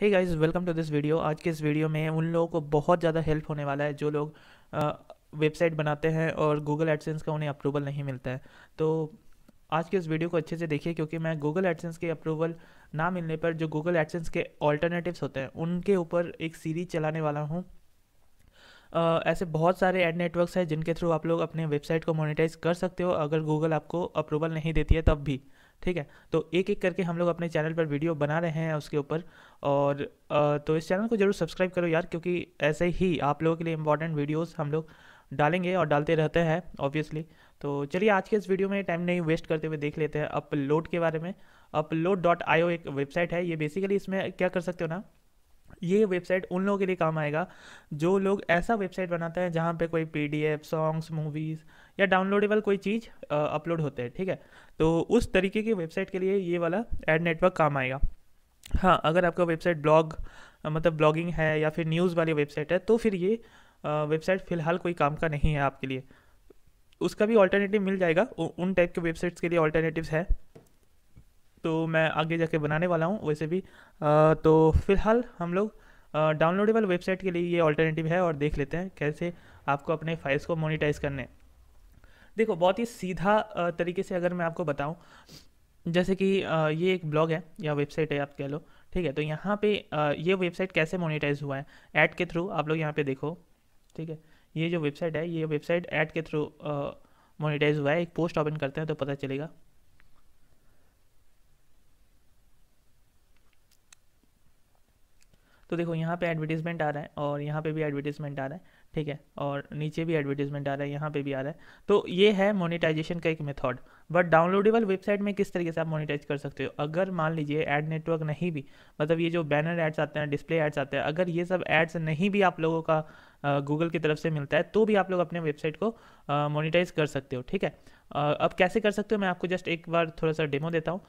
Hey guys welcome to this video आज के इस वीडियो में उन लोगों को बहुत ज़्यादा हेल्प होने वाला है जो लोग वेबसाइट बनाते हैं और गूगल एडसेंस का उन्हें अप्रूवल नहीं मिलता है। तो आज के इस वीडियो को अच्छे से देखिए क्योंकि मैं गूगल एडसेंस के अप्रूवल ना मिलने पर जो गूगल एडसेंस के ऑल्टरनेटिव्स होते हैं, उनके ऊपर एक सीरीज़ चलाने वाला हूँ। ऐसे बहुत सारे एड नेटवर्क्स हैं जिनके थ्रू आप लोग अपने वेबसाइट को मोनिटाइज कर सकते हो अगर गूगल आपको अप्रूवल नहीं देती है तब भी। ठीक है? तो एक एक करके हम लोग अपने चैनल पर वीडियो बना रहे हैं उसके ऊपर और तो इस चैनल को ज़रूर सब्सक्राइब करो यार क्योंकि ऐसे ही आप लोगों के लिए इंपॉर्टेंट वीडियोज़ हम लोग डालेंगे और डालते रहते हैं ऑब्वियसली तो चलिए आज के इस वीडियो में टाइम नहीं वेस्ट करते हुए देख लेते हैं अपलोड के बारे में. अपलोड डॉट आई एक वेबसाइट है, ये बेसिकली इसमें क्या कर सकते हो ना? ये वेबसाइट उन लोगों के लिए काम आएगा, जो लोग ऐसा वेबसाइट बनाते हैं जहाँ पे कोई पीडीएफ सॉन्ग्स, मूवीज़ या डाउनलोडेबल कोई चीज़ अपलोड होते हैं, ठीक है? तो उस तरीके की वेबसाइट के लिए ये वाला एड नेटवर्क काम आएगा। हाँ अगर आपका वेबसाइट ब्लॉग मतलब ब्लॉगिंग है या फिर न्यूज़ वाली वेबसाइट है तो फिर ये वेबसाइट फ़िलहाल कोई काम का नहीं है आपके लिए। उसका भी ऑल्टरनेटिव मिल जाएगा उन टाइप के वेबसाइट्स के लिए ऑल्टरनेटिव्स है। तो मैं आगे जाके बनाने वाला हूँ वैसे भी। आ, तो फ़िलहाल हम लोग डाउनलोडेबल वेबसाइट के लिए ये ऑल्टरनेटिव है और देख लेते हैं कैसे आपको अपने फाइल्स को मोनिटाइज करने देखो बहुत ही सीधा तरीके से अगर मैं आपको बताऊँ जैसे कि ये एक ब्लॉग है या वेबसाइट है आप कह लो ठीक है तो यहाँ पे ये वेबसाइट कैसे मोनिटाइज हुआ है ऐड के थ्रू आप लोग यहाँ पे देखो ठीक है ये जो वेबसाइट है ये वेबसाइट ऐड के थ्रू मोनिटाइज हुआ है एक पोस्ट ओपन करते हैं तो पता चलेगा। तो देखो, यहाँ पे एडवर्टीजमेंट आ रहा है और यहाँ पे भी एडवर्टीजमेंट आ रहा है, ठीक है? और नीचे भी एडवर्टीजमेंट आ रहा है, यहाँ पे भी आ रहा है। तो ये है मोनिटाइजेशन का एक मेथड बट डाउनलोडेबल वेबसाइट में किस तरीके से आप मोनिटाइज कर सकते हो? अगर मान लीजिए एड नेटवर्क नहीं भी मतलब ये जो बैनर एड्स आते हैं डिस्प्ले एड्स आते हैं, अगर ये सब एड्स नहीं भी आप लोगों का गूगल की तरफ़ से मिलता है तो भी आप लोग अपने वेबसाइट को मोनिटाइज कर सकते हो, ठीक है? अब कैसे कर सकते हो, मैं आपको जस्ट एक बार थोड़ा सा डेमो देता हूँ।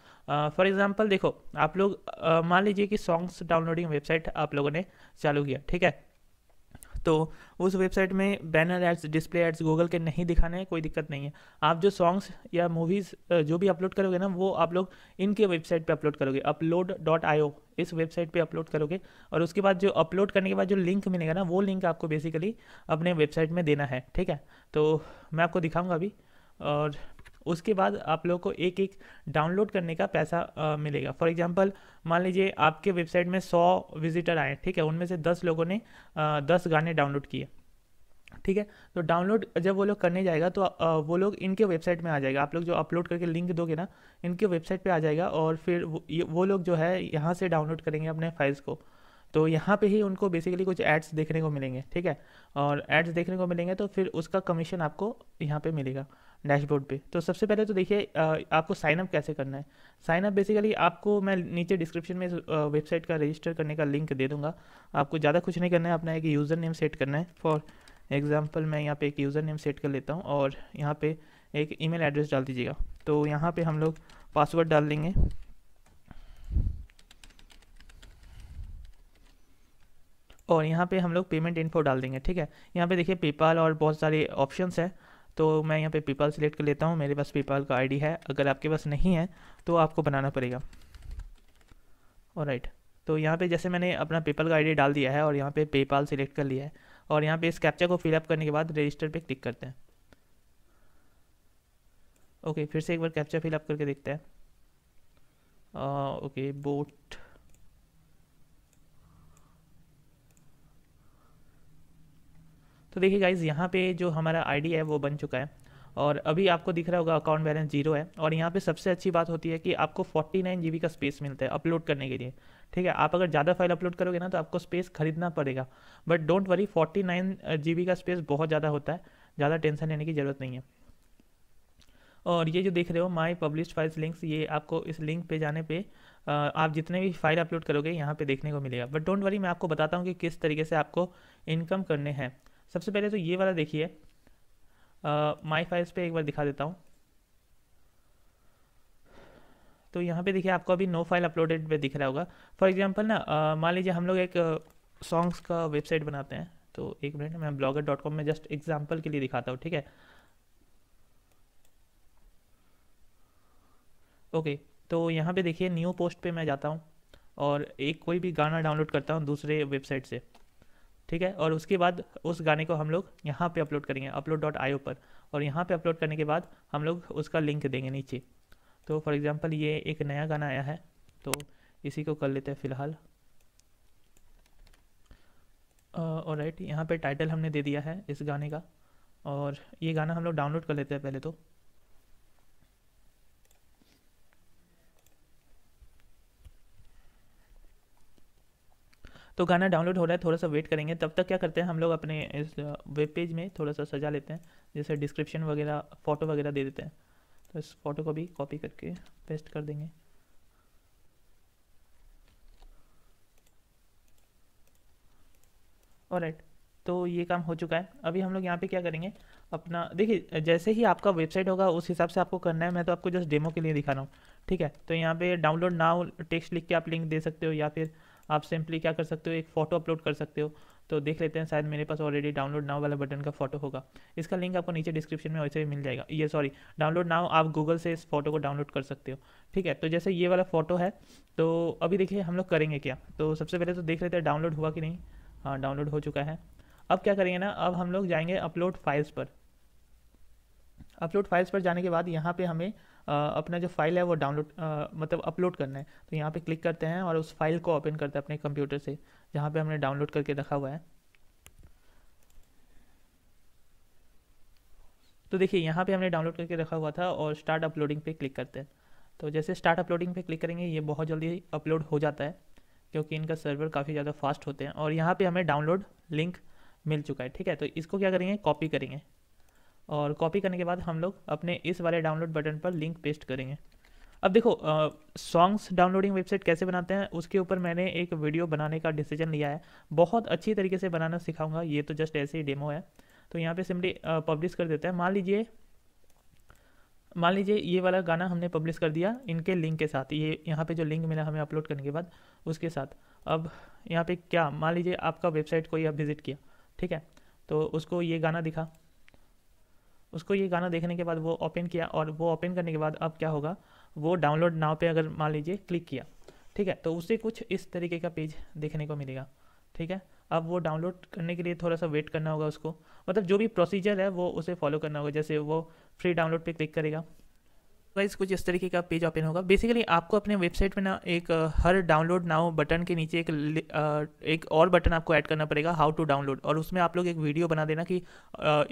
फॉर एग्ज़ाम्पल देखो, आप लोग मान लीजिए कि सॉन्ग्स डाउनलोडिंग वेबसाइट आप लोगों ने चालू किया, ठीक है? तो उस वेबसाइट में banner ads display ads Google के नहीं दिखाने हैं, कोई दिक्कत नहीं है। आप जो सॉन्ग्स या मूवीज़ जो भी अपलोड करोगे ना, वो आप लोग इनके वेबसाइट पे अपलोड करोगे। अपलोड डॉट आई इस वेबसाइट पे अपलोड करोगे और उसके बाद जो अपलोड करने के बाद जो लिंक मिलेगा ना, वो लिंक आपको बेसिकली अपने वेबसाइट में देना है, ठीक है? तो मैं आपको दिखाऊँगा अभी और उसके बाद आप लोगों को एक एक डाउनलोड करने का पैसा आ, मिलेगा। फॉर एग्जांपल मान लीजिए आपके वेबसाइट में सौ विजिटर आए ठीक है? उनमें से दस लोगों ने आ, दस गाने डाउनलोड किए ठीक है? तो डाउनलोड जब वो लोग करने जाएगा तो आ, वो लोग इनके वेबसाइट में आ जाएगा। आप लोग जो अपलोड करके लिंक दोगे ना इनके वेबसाइट पे आ जाएगा और फिर वो, वो लोग जो है यहाँ से डाउनलोड करेंगे अपने फाइल्स को। तो यहाँ पे ही उनको बेसिकली कुछ एड्स देखने को मिलेंगे, ठीक है? और एड्स देखने को मिलेंगे तो फिर उसका कमीशन आपको यहाँ पे मिलेगा डैशबोर्ड पे। तो सबसे पहले तो देखिए आपको साइनअप कैसे करना है। साइनअप बेसिकली आपको मैं नीचे डिस्क्रिप्शन में वेबसाइट का रजिस्टर करने का लिंक दे दूँगा। आपको ज़्यादा कुछ नहीं करना है, अपना एक यूज़र नेम सेट करना है। फॉर एग्ज़ाम्पल मैं यहाँ पे एक यूज़र नेम सेट कर लेता हूँ और यहाँ पे एक ईमेल एड्रेस डाल दीजिएगा। तो यहाँ पे हम लोग पासवर्ड डाल देंगे। और यहाँ पे हम लोग पेमेंट इन्फो डाल देंगे, ठीक है? यहाँ पे देखिए पेपाल और बहुत सारे ऑप्शंस हैं तो मैं यहाँ पे पेपाल सेलेक्ट कर लेता हूँ। मेरे पास पेपाल का आईडी है। अगर आपके पास नहीं है तो आपको बनाना पड़ेगा। और राइट तो यहाँ पे जैसे मैंने अपना पेपाल का आईडी डाल दिया है और यहाँ पे पेपाल सिलेक्ट कर लिया है और यहाँ पे इस कैप्चा को फिलअप करने के बाद रजिस्टर पे क्लिक करते हैं। ओके फिर से एक बार कैप्चा फिलअप करके देखते हैं। ओके बोट तो देखिए गाइज़ यहाँ पे जो हमारा आईडी है, वो बन चुका है। और अभी आपको दिख रहा होगा अकाउंट बैलेंस ज़ीरो है। और यहाँ पे सबसे अच्छी बात होती है कि आपको 49 नाइन का स्पेस मिलता है अपलोड करने के लिए। ठीक है, आप अगर ज़्यादा फ़ाइल अपलोड करोगे ना तो आपको स्पेस खरीदना पड़ेगा। बट डोंट वरी 49 नाइन का स्पेस बहुत ज़्यादा होता है। ज़्यादा टेंशन लेने की ज़रूरत नहीं है। और ये जो देख रहे हो माई पब्लिश फाइल्स लिंक्स ये आपको इस लिंक पे जाने पे आप जितने भी फ़ाइल अपलोड करोगे, यहाँ पे देखने को मिलेगा। बट डोंट वरी मैं आपको बताता हूँ कि किस तरीके से आपको इनकम करने हैं। सबसे पहले तो ये वाला देखिए। माई फाइल्स पे एक बार दिखा देता हूँ। तो यहाँ पे देखिए, आपको अभी नो फ़ाइल अपलोडेड पे दिख रहा होगा। फॉर एग्जांपल ना मान लीजिए हम लोग एक सॉन्ग्स का वेबसाइट बनाते हैं। तो एक मिनट, मैं ब्लॉगर डॉट कॉम में जस्ट एग्ज़ाम्पल के लिए दिखाता हूँ, ठीक है? ओके तो यहाँ पे देखिए न्यू पोस्ट पे मैं जाता हूँ और एक कोई भी गाना डाउनलोड करता हूँ दूसरे वेबसाइट से। ठीक है? और उसके बाद उस गाने को हम लोग यहाँ पे अपलोड करेंगे अपलोड डॉट आई पर। और यहाँ पे अपलोड करने के बाद हम लोग उसका लिंक देंगे नीचे। तो फॉर एग्ज़ाम्पल ये एक नया गाना आया है तो इसी को कर लेते हैं फ़िलहाल। और राइट यहाँ पे टाइटल हमने दे दिया है इस गाने का। और ये गाना हम लोग डाउनलोड कर लेते हैं पहले तो। तो गाना डाउनलोड हो रहा है थोड़ा सा वेट करेंगे। तब तक क्या करते हैं, हम लोग अपने इस वेब पेज में थोड़ा सा सजा लेते हैं। जैसे डिस्क्रिप्शन वगैरह फ़ोटो वगैरह दे देते हैं। तो इस फ़ोटो को भी कॉपी करके पेस्ट कर देंगे। और तो ये काम हो चुका है। अभी हम लोग यहाँ पे क्या करेंगे? अपना, देखिए, जैसे ही आपका वेबसाइट होगा, उस हिसाब से आपको करना है। मैं तो आपको जस्ट डेमो के लिए दिखा रहा हूँ। ठीक है तो यहाँ पे डाउनलोड नाउ टेक्स्ट लिख के आप लिंक दे सकते हो या फिर आप सिंपली क्या कर सकते हो, एक फ़ोटो अपलोड कर सकते हो। तो देख लेते हैं, शायद मेरे पास ऑलरेडी डाउनलोड नाउ वाला बटन का फ़ोटो होगा। इसका लिंक आपको नीचे डिस्क्रिप्शन में वैसे भी मिल जाएगा। ये सॉरी डाउनलोड नाउ आप गूगल से इस फ़ोटो को डाउनलोड कर सकते हो। ठीक है तो जैसे ये वाला फ़ोटो है तो अभी देखिए हम लोग करेंगे क्या। तो सबसे पहले तो देख लेते हैं डाउनलोड हुआ कि नहीं। हाँ डाउनलोड हो चुका है। अब क्या करेंगे ना, अब हम लोग जाएँगे अपलोड फाइल्स पर। अपलोड फाइल्स पर जाने के बाद यहाँ पे हमें अपना जो फ़ाइल है वो डाउनलोड मतलब अपलोड करना है। तो यहाँ पे क्लिक करते हैं और उस फ़ाइल को ओपन करते हैं अपने कंप्यूटर से, जहाँ पे हमने डाउनलोड करके रखा हुआ है। तो देखिए, यहाँ पे हमने डाउनलोड करके रखा हुआ था और स्टार्ट अपलोडिंग पे क्लिक करते हैं। तो जैसे स्टार्ट अपलोडिंग पे क्लिक करेंगे, ये बहुत जल्दी अपलोड हो जाता है, क्योंकि इनका सर्वर काफ़ी ज़्यादा फास्ट होते हैं। और यहाँ पे हमें डाउनलोड लिंक मिल चुका है, ठीक है? तो इसको क्या करेंगे? कॉपी करेंगे। और कॉपी करने के बाद हम लोग अपने इस वाले डाउनलोड बटन पर लिंक पेस्ट करेंगे। अब देखो सॉन्ग्स डाउनलोडिंग वेबसाइट कैसे बनाते हैं, उसके ऊपर मैंने एक वीडियो बनाने का डिसीज़न लिया है। बहुत अच्छी तरीके से बनाना सिखाऊँगा, ये तो जस्ट ऐसे ही डेमो है। तो यहाँ पे सिंपली पब्लिश कर देते हैं। मान लीजिए मान लीजिए ये वाला गाना हमने पब्लिश कर दिया इनके लिंक के साथ। ये, यहाँ पे जो लिंक मिला हमें अपलोड करने के बाद, उसके साथ। अब यहाँ पे क्या, मान लीजिए आपका वेबसाइट को आप विज़िट किया, ठीक है? तो उसको ये गाना दिखा। उसको ये गाना देखने के बाद वो ओपन किया और वो ओपन करने के बाद अब क्या होगा? वो डाउनलोड नाव पे अगर मान लीजिए क्लिक किया, ठीक है? तो उसे कुछ इस तरीके का पेज देखने को मिलेगा, ठीक है? अब वो डाउनलोड करने के लिए थोड़ा सा वेट करना होगा उसको। मतलब जो भी प्रोसीजर है, वो उसे फॉलो करना होगा। जैसे वो फ्री डाउनलोड पे क्लिक करेगा वाइज कुछ इस तरीके का पेज ओपन होगा। बेसिकली आपको अपने वेबसाइट में ना एक हर डाउनलोड नाउ बटन के नीचे एक एक और बटन आपको ऐड करना पड़ेगा हाउ टू डाउनलोड और उसमें आप लोग एक वीडियो बना देना कि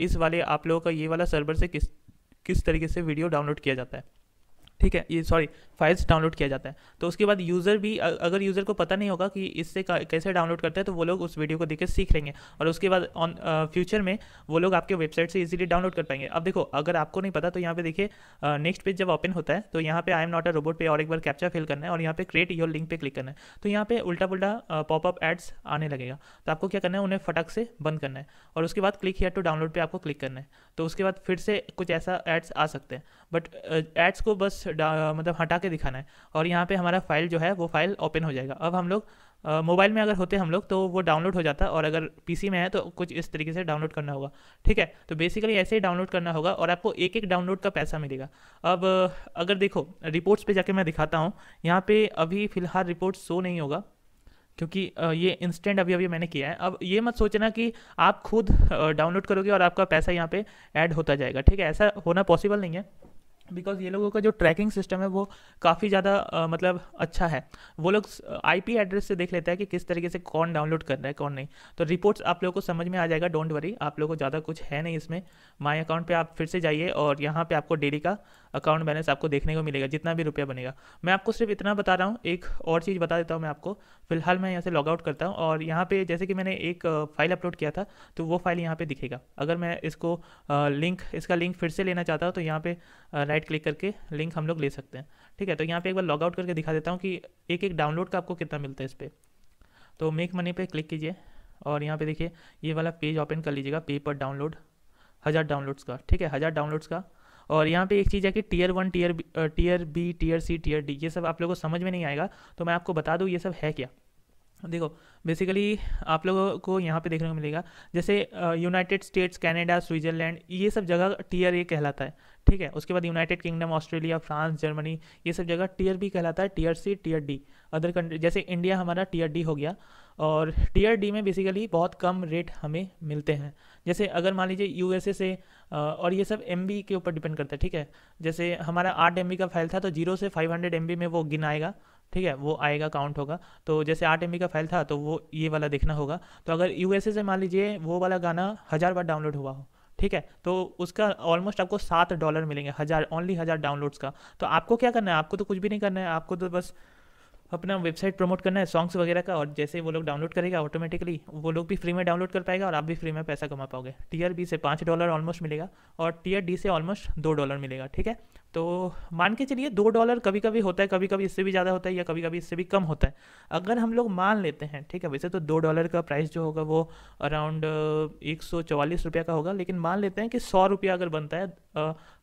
इस वाले आप लोगों का ये वाला सर्वर से किस किस तरीके से वीडियो डाउनलोड किया जाता है। ठीक है, ये सॉरी फाइल्स डाउनलोड किया जाता है। तो उसके बाद यूज़र भी अगर यूज़र को पता नहीं होगा कि इससे कैसे डाउनलोड करते हैं तो वो लोग उस वीडियो को देख सीख लेंगे। और उसके बाद ऑन फ्यूचर में वो लोग आपके वेबसाइट से इजीली डाउनलोड कर पाएँगे। अब देखो, अगर आपको नहीं पता तो यहाँ पे देखिए नेक्स्ट पेज जब ओपन होता है तो यहाँ पे I am not a robot पे और एक बार कैप्चा फिल करना है और यहाँ पे क्रिएट योर लिंक पे क्लिक करना है। तो यहाँ पे उल्टा पुल्टा पॉपअप एड्स आने लगेगा। तो आपको क्या करना है, उन्हें फटक से बंद करना है। और उसके बाद क्लिक हियर टू डाउनलोड पर आपको क्लिक करना है। तो उसके बाद फिर से कुछ ऐसा एड्स आ सकते हैं। बट एड्स को बस मतलब हटा के दिखाना है। और यहाँ पे हमारा फ़ाइल जो है, वो फ़ाइल ओपन हो जाएगा। अब हम लोग मोबाइल में अगर होते हम लोग तो वो डाउनलोड हो जाता और अगर पीसी में है तो कुछ इस तरीके से डाउनलोड करना होगा। ठीक है? तो बेसिकली ऐसे ही डाउनलोड करना होगा और आपको एक एक डाउनलोड का पैसा मिलेगा। अब, अगर देखो रिपोर्ट्स पे जाके मैं दिखाता हूँ। यहाँ पे अभी फ़िलहाल रिपोर्ट शो नहीं होगा, क्योंकि ये इंस्टेंट अभी अभी मैंने किया है। अब ये मत सोचना कि आप खुद डाउनलोड करोगे और आपका पैसा यहाँ पे ऐड होता जाएगा। ठीक है? ऐसा होना पॉसिबल नहीं है। बिकॉज़ ये लोगों का जो ट्रैकिंग सिस्टम है, वो काफ़ी ज़्यादा मतलब अच्छा है। वो लोग आईपी एड्रेस से देख लेता है कि किस तरीके से कौन डाउनलोड कर रहा है, कौन नहीं। तो रिपोर्ट्स आप लोगों को समझ में आ जाएगा डोंट वरी आप लोगों को ज़्यादा कुछ है नहीं इसमें। माई अकाउंट पे आप फिर से जाइए और यहाँ पे आपको डेली का अकाउंट बैलेंस आपको देखने को मिलेगा, जितना भी रुपया बनेगा। मैं आपको सिर्फ़ इतना बता रहा हूँ, एक और चीज़ बता देता हूँ मैं आपको। फ़िलहाल मैं यहाँ से लॉग आउट करता हूँ और यहाँ पे जैसे कि मैंने एक फ़ाइल अपलोड किया था तो वो फ़ाइल यहाँ पे दिखेगा। अगर मैं इसको लिंक इसका लिंक फिर से लेना चाहता हूँ तो यहाँ पे राइट क्लिक करके लिंक हम लोग ले सकते हैं। ठीक है तो यहाँ पे एक बार लॉग आउट करके दिखा देता हूँ कि एक एक डाउनलोड का आपको कितना मिलता है इस पर तो मेक मनी पे क्लिक कीजिए और यहाँ पे देखिए, ये वाला पेज ओपन कर लीजिएगा पे पर डाउनलोड हज़ार डाउनलोड्स का। ठीक है, हज़ार डाउनलोड्स का। और यहाँ पे एक चीज़ है कि tier one tier tier B tier C tier D ये सब आप लोगों को समझ में नहीं आएगा तो मैं आपको बता दूँ ये सब है क्या। देखो बेसिकली आप लोगों को यहाँ पे देखने को मिलेगा, जैसे यूनाइटेड स्टेट्स कनाडा स्विट्ज़रलैंड ये सब जगह टीयर ए कहलाता है, ठीक है? उसके बाद United Kingdom Australia France Germany ये सब जगह टीयर बी कहलाता है tier C tier D other country जैसे इंडिया हमारा टीयर डी हो गया, और टीयर डी में बेसिकली बहुत कम रेट हमें मिलते हैं। जैसे अगर मान लीजिए यूएसए से और ये सब एमबी के ऊपर डिपेंड करता है, ठीक है? जैसे हमारा आठ एम का फ़ाइल था तो ज़ीरो से फाइव हंड्रेड में वो गिन आएगा ठीक है, वो आएगा काउंट होगा। तो जैसे आठ एमबी का फ़ाइल था तो वो ये वाला देखना होगा। तो अगर यूएसए से मान लीजिए वो वाला गाना हज़ार बार डाउनलोड हुआ हो, ठीक है तो उसका ऑलमोस्ट आपको सात डॉलर मिलेंगे, हज़ार ओनली हज़ार डाउनलोड्स का। तो आपको क्या करना है? आपको तो कुछ भी नहीं करना है, आपको तो बस अपना वेबसाइट प्रमोट करना है सॉन्ग्स वगैरह का, और जैसे वो लोग डाउनलोड करेगा ऑटोमेटिकली वो लोग भी फ्री में डाउनलोड कर पाएगा, और आप भी फ्री में पैसा कमा पाओगे। टीयर बी से पाँच डॉलर ऑलमोस्ट मिलेगा, और टीयर डी से ऑलमोस्ट दो डॉलर मिलेगा, ठीक है? तो मान के चलिए, दो डॉलर कभी कभी होता है कभी कभी इससे भी ज़्यादा होता है, या कभी कभी इससे भी कम होता है। अगर हम लोग मान लेते हैं, ठीक है, वैसे तो दो डॉलर का प्राइस जो होगा, वो अराउंड एक सौ चवालीस रुपये का होगा, लेकिन मान लेते हैं कि सौ रुपया अगर बनता है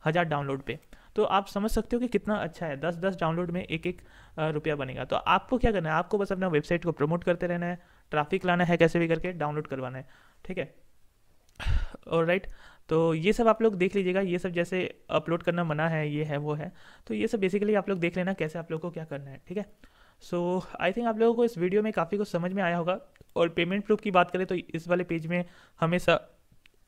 हज़ार डाउनलोड पे तो आप समझ सकते हो कि कितना अच्छा है। दस दस डाउनलोड में एक एक रुपया बनेगा। तो आपको क्या करना है? आपको बस अपना वेबसाइट को प्रमोट करते रहना है। ट्रैफ़िक लाना है कैसे भी करके डाउनलोड करवाना है। ठीक है? और राइट तो ये सब आप लोग देख लीजिएगा। ये सब जैसे अपलोड करना मना है, ये है, वो है। तो ये सब बेसिकली आप लोग देख लेना कैसे आप लोग को क्या करना है। ठीक है? सो आई थिंक आप लोगों को इस वीडियो में काफ़ी कुछ समझ में आया होगा। और पेमेंट प्रूफ की बात करें तो इस वाले पेज में हमेशा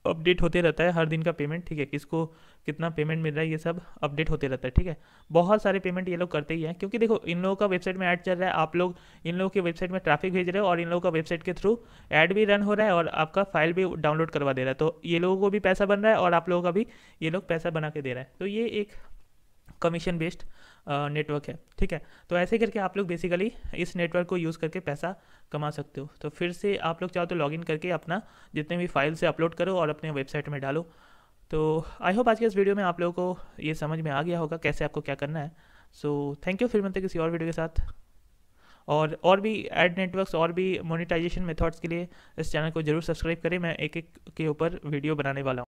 अपडेट होते रहता है, हर दिन का पेमेंट ठीक है? किसको कितना पेमेंट मिल रहा है, ये सब अपडेट होते रहता है, ठीक है? बहुत सारे पेमेंट ये लोग करते ही हैं, क्योंकि देखो, इन लोगों का वेबसाइट में ऐड चल रहा है, आप लोग इन लोगों की वेबसाइट में ट्रैफ़िक भेज रहे हो और इन लोगों का वेबसाइट के थ्रू ऐड भी रन हो रहा है और आपका फ़ाइल भी डाउनलोड करवा दे रहा है। तो ये लोगों को भी पैसा बन रहा है और आप लोगों का भी ये लोग पैसा बना के दे रहा है। तो ये एक कमीशन बेस्ड नेटवर्क है। ठीक है? तो ऐसे करके आप लोग बेसिकली इस नेटवर्क को यूज़ करके पैसा कमा सकते हो। तो फिर से आप लोग चाहो तो लॉगिन करके अपना जितने भी फ़ाइल से अपलोड करो और अपने वेबसाइट में डालो। तो आई होप आज के इस वीडियो में आप लोगों को ये समझ में आ गया होगा कैसे आपको क्या करना है। सो थैंक यू फिर मिलते किसी और वीडियो के साथ। और और भी एड नेटवर्क्स और भी मोनिटाइजेशन मेथड्स के लिए इस चैनल को ज़रूर सब्सक्राइब करें। मैं एक एक के ऊपर वीडियो बनाने वाला हूँ।